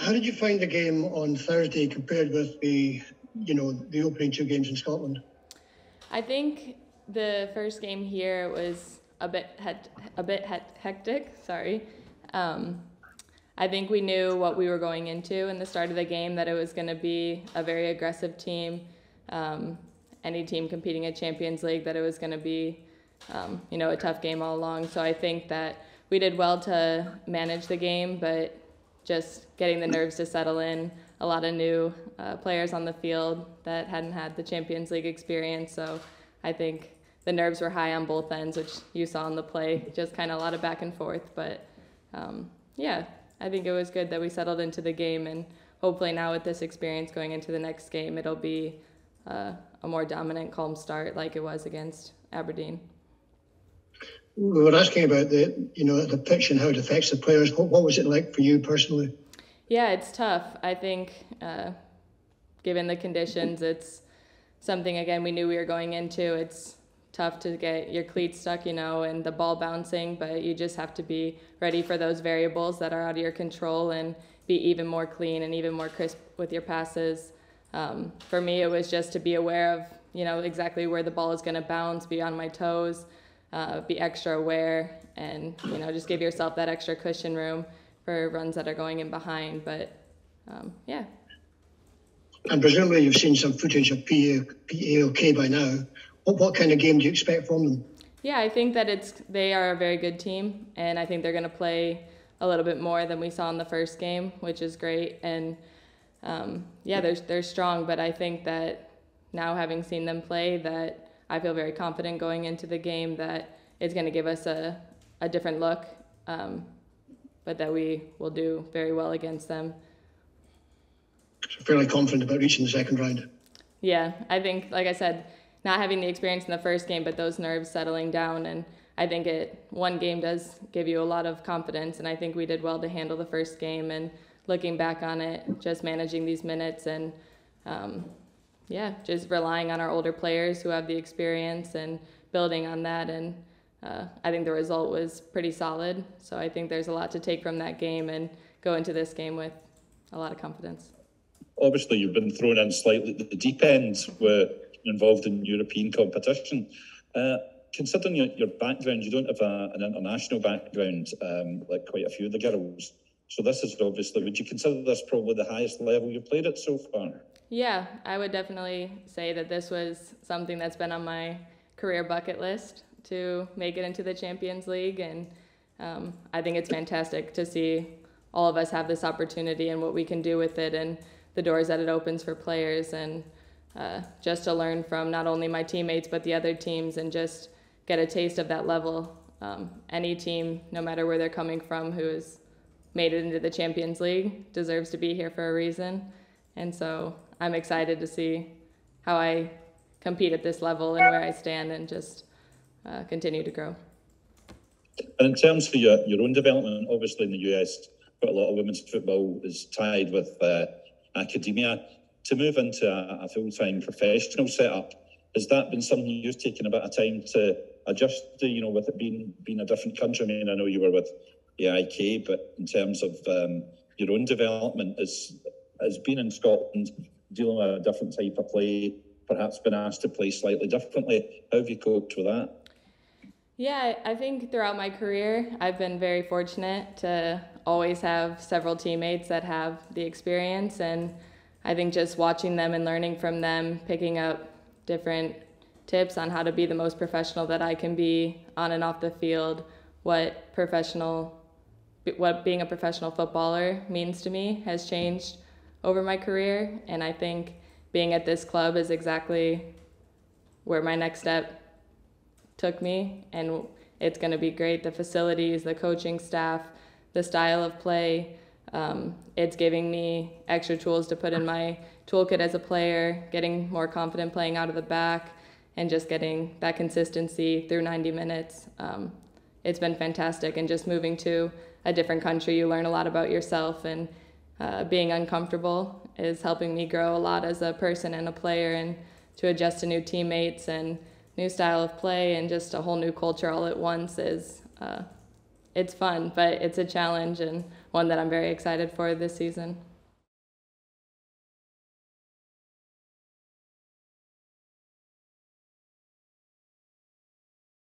How did you find the game on Thursday compared with the, you know, the opening two games in Scotland? I think the first game here was a bit a bit hectic. Sorry. Um, I think we knew what we were going into in the start of the game that it was going to be a very aggressive team. Um, any team competing at Champions League that it was going to be, um, you know, a tough game all along. So I think that we did well to manage the game, but just getting the nerves to settle in. A lot of new uh, players on the field that hadn't had the Champions League experience. So I think the nerves were high on both ends, which you saw in the play, just kind of a lot of back and forth. But um, yeah, I think it was good that we settled into the game, and hopefully now with this experience going into the next game, it'll be uh, a more dominant, calm start like it was against Aberdeen. We were asking about the, you know, the pitch and how it affects the players. What, what was it like for you personally? Yeah, it's tough. I think, uh, given the conditions, it's something again we knew we were going into. It's tough to get your cleats stuck, you know, and the ball bouncing, but you just have to be ready for those variables that are out of your control and be even more clean and even more crisp with your passes. Um, for me, it was just to be aware of, you know, exactly where the ball is going to bounce, be on my toes, uh, be extra aware, and, you know, just give yourself that extra cushion room for runs that are going in behind. But, um, yeah. And presumably you've seen some footage of PAOK by now. What, what kind of game do you expect from them? Yeah, I think that it's they are a very good team, and I think they're going to play a little bit more than we saw in the first game, which is great. And um, yeah, they're they're strong, but I think that now having seen them play, that I feel very confident going into the game that it's going to give us a a different look, um, but that we will do very well against them. So fairly confident about reaching the second round. Yeah, I think, like I said, not having the experience in the first game, but those nerves settling down. And I think it one game does give you a lot of confidence. And I think we did well to handle the first game. And looking back on it, just managing these minutes and um, yeah, just relying on our older players who have the experience and building on that. And uh, I think the result was pretty solid. So I think there's a lot to take from that game and go into this game with a lot of confidence. Obviously, you've been thrown in slightly at the deep end where you're involved in European competition. Uh, considering your, your background, you don't have a, an international background um, like quite a few of the girls. So this is obviously, would you consider this probably the highest level you've played at so far? Yeah, I would definitely say that this was something that's been on my career bucket list to make it into the Champions League. And um, I think it's fantastic to see all of us have this opportunity and what we can do with it and the doors that it opens for players. And uh, just to learn from not only my teammates but the other teams and just get a taste of that level. Um, any team, no matter where they're coming from, who has made it into the Champions League deserves to be here for a reason. And so I'm excited to see how I compete at this level and where I stand and just uh, continue to grow. And in terms of your, your own development, obviously in the US, quite a lot of women's football is tied with uh, academia to move into a, a full time professional setup, has that been something you've taken a bit of time to adjust to, you know, with it being being a different country? I mean, I know you were with the IK, but in terms of um, your own development, as as been in Scotland, dealing with a different type of play, perhaps been asked to play slightly differently. How have you coped with that? Yeah, I think throughout my career, I've been very fortunate to always have several teammates that have the experience and I think just watching them and learning from them, picking up different tips on how to be the most professional that I can be on and off the field, what professional what being a professional footballer means to me has changed over my career and I think being at this club is exactly where my next step took me and it's going to be great the facilities the coaching staff the style of play um, it's giving me extra tools to put in my toolkit as a player, getting more confident playing out of the back, and just getting that consistency through 90 minutes. Um, it's been fantastic. And just moving to a different country, you learn a lot about yourself, and uh, being uncomfortable is helping me grow a lot as a person and a player, and to adjust to new teammates and new style of play and just a whole new culture all at once is uh, it's fun, but it's a challenge and one that I'm very excited for this season.